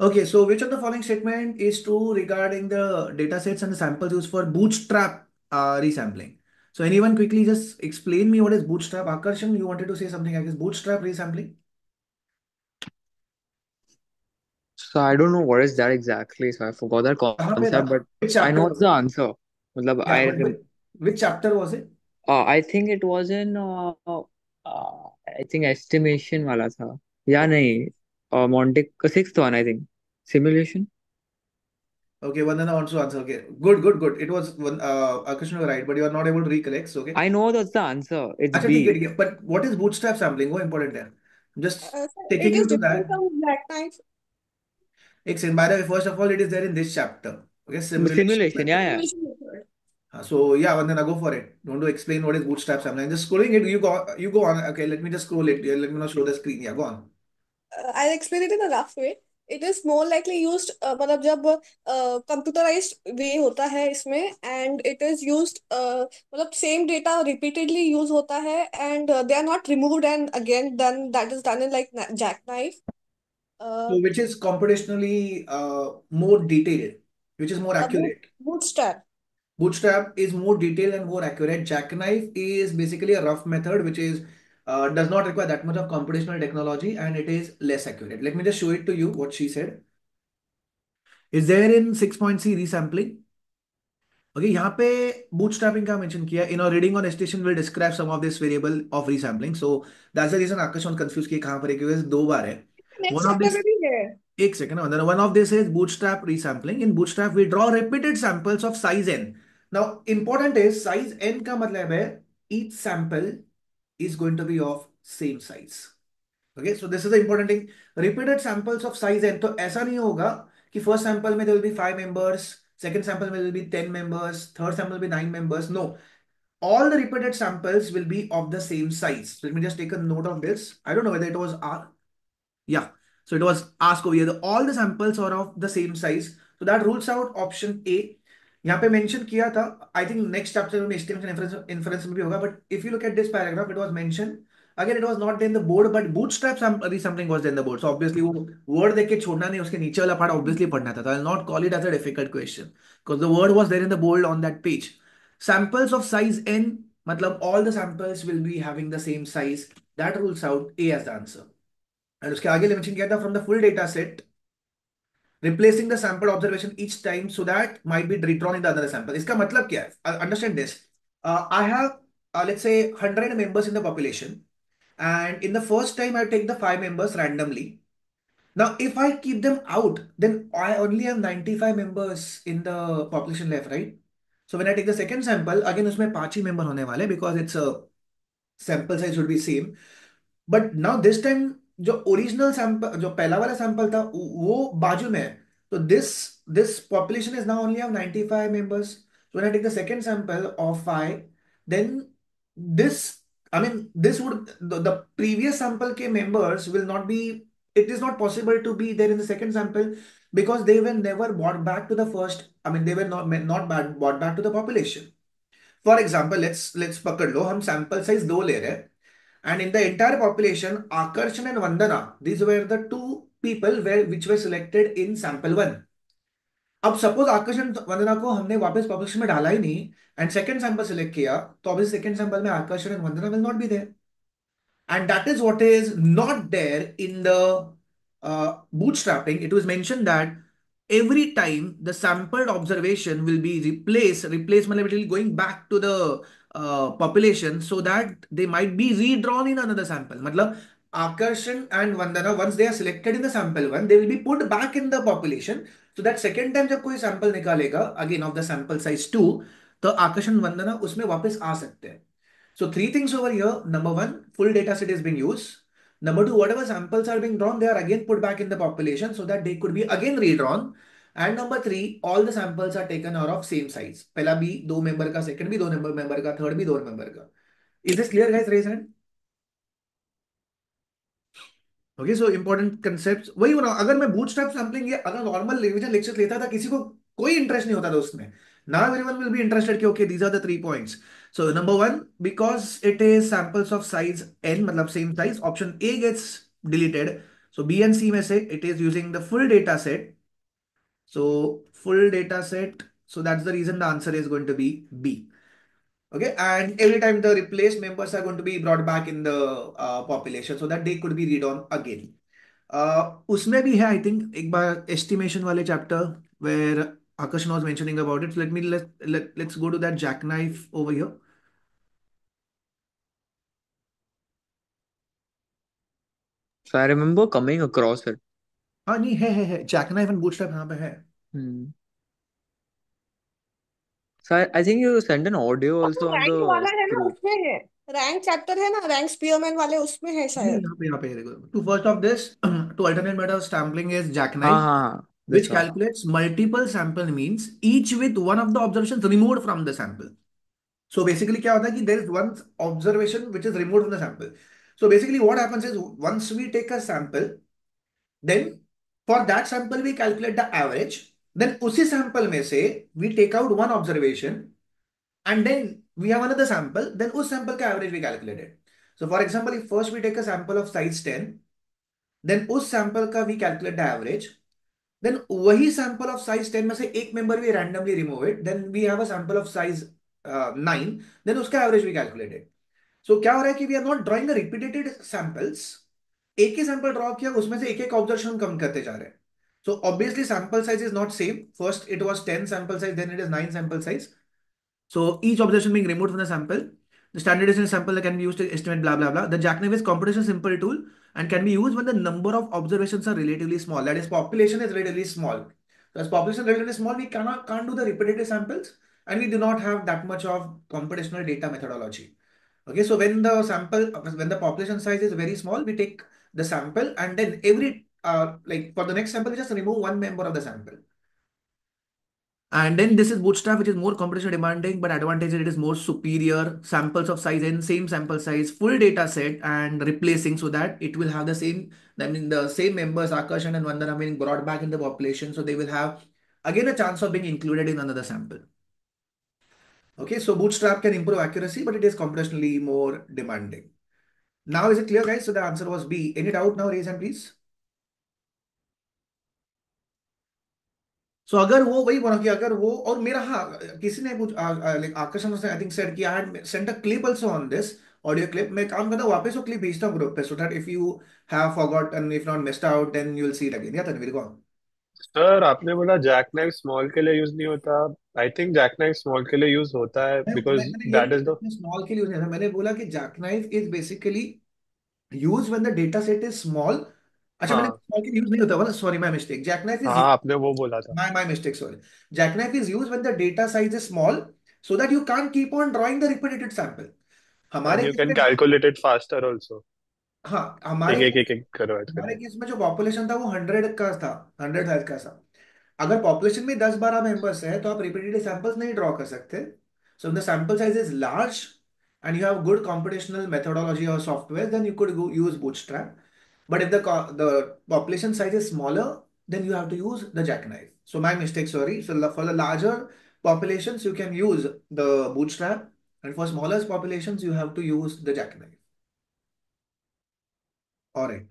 Okay, so which of the following statement is true regarding the data sets and the samples used for bootstrap uh, resampling? So anyone quickly just explain me what is bootstrap. Akarshan, you wanted to say something, I guess, bootstrap resampling? So I don't know what is that exactly. So I forgot that concept, but which I know the answer. Yeah, I, which, which chapter was it? Uh, I think it was in, uh, uh, I think estimation wala tha. Yeah, nahi uh, Monte, sixth one, I think. Simulation. Okay, Vandana wants to answer. Okay, good, good, good. It was one, uh, uh Akash, right, but you are not able to recollect. So, okay. I know that's the answer. It's Achha, B. But what is bootstrap sampling? Oh, important there? Just uh, taking you to that. it's in By the way, first of all, it is there in this chapter. Okay, simulation. Simulation, yeah, yeah. Uh, so yeah, Vandana, go for it. Don't do explain what is bootstrap sampling. Just scrolling it. You go, you go on. Okay, let me just scroll it. Let me not show the screen. Yeah, go on. I'll explain it in a rough way. It is more likely used uh, मतलब जब computerised वे होता है इसमें and it is used मतलब same data repeatedly use होता है and they are not removed and again done that is done in like jackknife so which is computationally uh, more detailed which is more boot accurate bootstrap Bootstrap is more detailed and more accurate. Jackknife is basically a rough method which is uh, does not require that much of computational technology and it is less accurate. Let me just show it to you what she said. Is there in 6.c resampling? Okay, यहाँ पे bootstrapping का mention किया in our reading on estimation will describe some of this variable of resampling. So that's the reason Akash on confused कि कहाँ पर है क्योंकि दो बार है. One of this एक second and one of this is bootstrap resampling. In bootstrap we draw repeated samples of size n. Now important is size n का मतलब है each sample is going to be of same size. Okay, so this is the important thing. Repeated samples of size n. तो ऐसा नहीं होगा कि first sample में there will be five members, second sample में will be ten members, third sample will be nine members. No, all the repeated samples will be of the same size. Let me just take a note of this. I don't know whether it was R. Yeah. So it was asked over here. The, all the samples are of the same size. So that rules out option A. यहाँ पे mention किया था I think next chapter में estimation inference inference में भी होगा but if you look at this paragraph it was mention again it was not in the board but bootstrap something was in the board so obviously वो word देख के छोड़ना नहीं, उसके नीचे वाला पार्ट ऑब्वियसली पढ़ना था I not call it as a difficult question because the word was there in the board on that page samples of size N मतलब all the samples will be having the same size that rules out A as the answer and उसके आगे mention किया था from the full data set replacing the sample observation each time so that might be redrawn in the other sample इसका मतलब क्या है Uh, understand this uh, I have uh, let's say 100 members in the population and in the first time I take the five members randomly now if I keep them out then I only have 95 members in the population left right so when I take the second sample again उसमें पांच ही member होने वाले because it's a sample size should be same but now this time जो original sample जो पहला वाला sample था, वो बाजू में है। तो this this population is now only of members so I take the second sample of five then this I mean this would the previous sample के members will not be it is not possible to be there in the second sample because they were never bought back to the first I mean they were not bought back to the population for example let's let's पकड़ लो, हम sample size दो ले रहे हैं। and in the entire population, Akarshan and Vandana, these were the two people where, which were selected in sample one. अब suppose आकर्षण वंदना को हमने वापस पॉपुलेशन में डाला ही नहीं एंड सेकंड सैंपल सिलेक्ट किया तो अभी सेकंड सैंपल में Akarshan and Vandana will not be there and that is what is not there in the uh, bootstrapping. It was mentioned that every time the sampled observation will be replaced, replaced means it will going back to the uh, population so that they might be redrawn in another sample. मतलब Akarshan and Vandana, once they are selected in the sample one, they will be put back in the population. So that second time जब कोई sample निकालेगा again of the sample size two, तो आकर्षण वंदना उसमें वापस आ सकते हैं so three things over here. Number one, full data set is being used. Number two, whatever samples are being drawn, they are again put back in the population so that they could be again redrawn. And number three all the samples are taken are of same size पहला भी दो member का second भी दो member का third भी दो member का. Is this clear guys raise hand okay so important concept वही बना अगर मैं बूट स्टेप या, अगर नॉर्मल रिविजन लेक्चर लेता था, किसी को कोई इंटरेस्ट नहीं होता था उसमें. ना एवरी विल बी इंटरेस्टेड कि okay these are the three points so number one because it is samples of size N मतलब same size option A gets deleted so B and C में से it is using the full data set So full data set. So that's the reason the answer is going to be B. Okay, and every time the replaced members are going to be brought back in the uh, population so that they could be read on again. Uh, उसमें भी है I think एक बार estimation वाले chapter where Akash was mentioning about it. So let me let, let let's go to that jackknife over here. So I remember coming across it. हाँ नहीं है है है जैकनाइफ एंड बूटस्ट्रैप यहाँ पे है Hmm. So I, I think you sent an audio और also जो on रैंक वाला है ना group. उसमें है रैंक चैप्टर है ना रैंक स्पीयरमैन वाले उसमें है नहीं शायद यहाँ पे यहाँ पे देखो to first of this two alternate method of sampling is हाँ jackknife हाँ हाँ which this one. calculates multiple sample means each with one of the observations removed from the sample. So basically क्या होता है कि there is one observation which is removed from the sample. So basically what happens is once we take a sample, then for that sample we calculate the average then उसी sample में से we take out one observation and then we have another sample then उस sample का average we calculated so for example if first we take a sample of size ten then उस sample का we calculate the average then वही sample of size ten में से एक member we randomly remove it then we have a sample of size nine then उसका average we calculated so क्या हो रहा है कि we are not drawing repeated samples एक ही सैंपल ड्रॉ किया उसमें से एक एक ऑब्जर्वेशन कम करते जा रहे हैं so obviously sample size is not same first it was 10 sample size then it is 9 sample size so each observation being removed from the sample the standardization sample that can be used to estimate blah blah blah the jackknife is computation simple tool and can be used when the number of observations are relatively small. That is, population is relatively small. So as population is relatively small, we cannot can't do the repetitive samples, and we do not have that much of computational data methodology. Okay, so when the sample when the population size is very small, we take the sample and then every uh, like for the next sample, just remove one member of the sample. And then this is Bootstrap, which is more computational demanding, but advantage it is more superior samples of size and same sample size, full data set and replacing so that it will have the same, I mean, the same members, Akash and Vandana being brought back in the population. So they will have again a chance of being included in another sample. Okay, so Bootstrap can improve accuracy, but it is computationally more demanding. Now, is it clear, guys? So the answer was B. Any doubt now? Raise hand, please. so, अगर वो वही बोला कि अगर वो और मेरा हाँ किसी ने पूछ like Akash I think said कि I sent a clip also on this audio clip मैं काम करता हूँ वापस वो क्लिप भेजता हूँ ग्रुप पे so that if you have forgotten if not missed out then you will see it again या तनवीर को सर आपने बोला जैक नाइफ स्मॉल के लिए यूज़ नहीं होता। I think Jack knife small के लिए यूज़ होता है मैं, बिकॉज़ मैंने ये दैट इज़ द स्मॉल के लिए यूज़ नहीं था मैंने बोला कि jackknife is basically use when the data set is small अच्छा मैंने हाँ। स्मॉल के लिए यूज़ नहीं होता। वाला sorry my mistake jackknife is हाँ आपने वो बोला था। My my mistake sorry jackknife is used when the data size is small so that you can't keep on drawing the repeated sample and हमारे यू केस कैन में calculate it faster also हमारे एक एक एक करो add हमारे case में जो पॉपुलेशन था वो हंड्रेड का था हंड्रेड हेल्थ का था। अगर पॉपुलेशन में दस बारह मेंबर्स है तो आप रिपीटेड सैंपल्स नहीं ड्रॉ कर सकते। So the sample size is large and you have good computational methodology और software then you could use bootstrap but if the population size is smaller then you have to use the jackknife so my mistake sorry so for the larger population you can use the bootstrap and for smaller population you have to use the jackknife All right.